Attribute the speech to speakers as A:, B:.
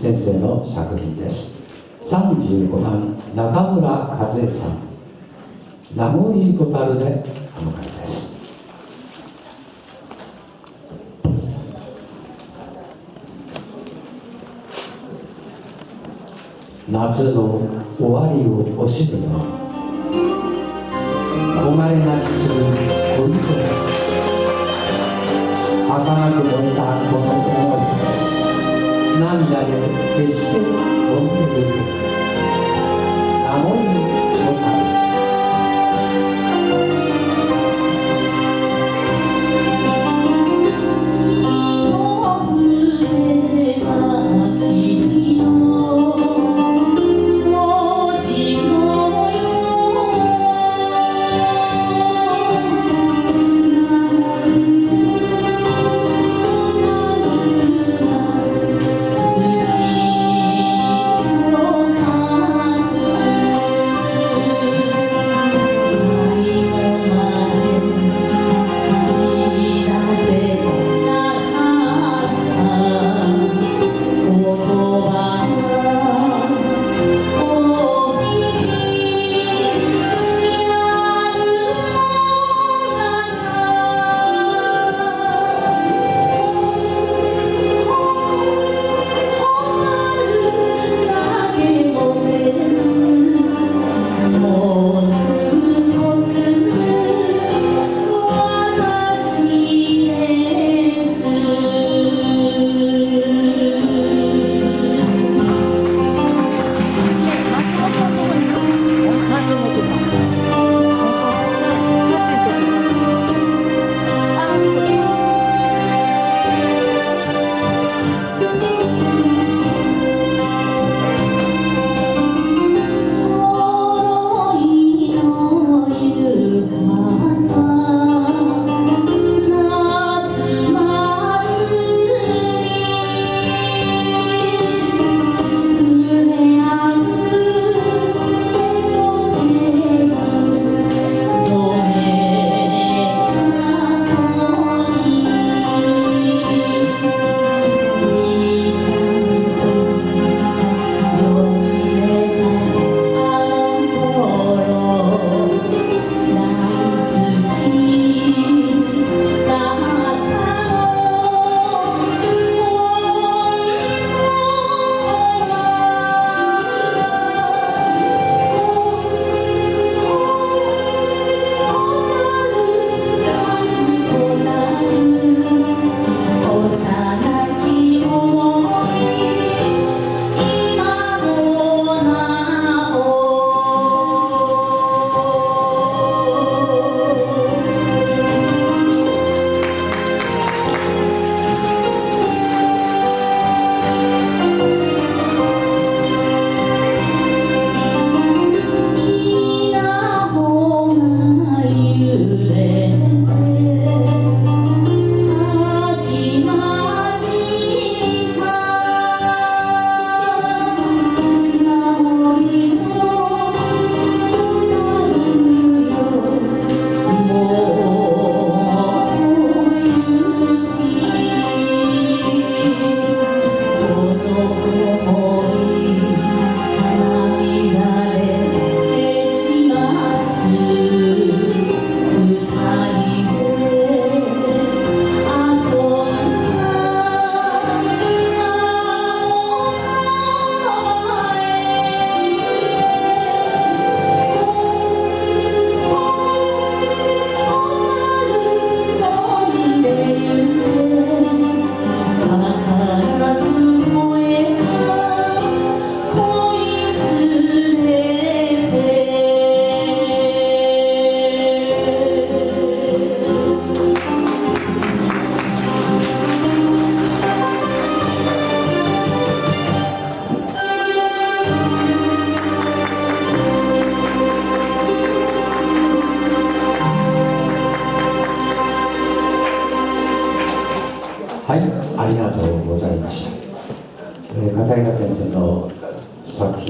A: 先生の作品です。35番中村和恵さん「名残ボタル」でお迎えです。夏の終わりを惜しむの焦がれなきする恋人。儚く燃えたこの涙で決して飛んでい。るはいありがとうございました、えー、片平先生の作品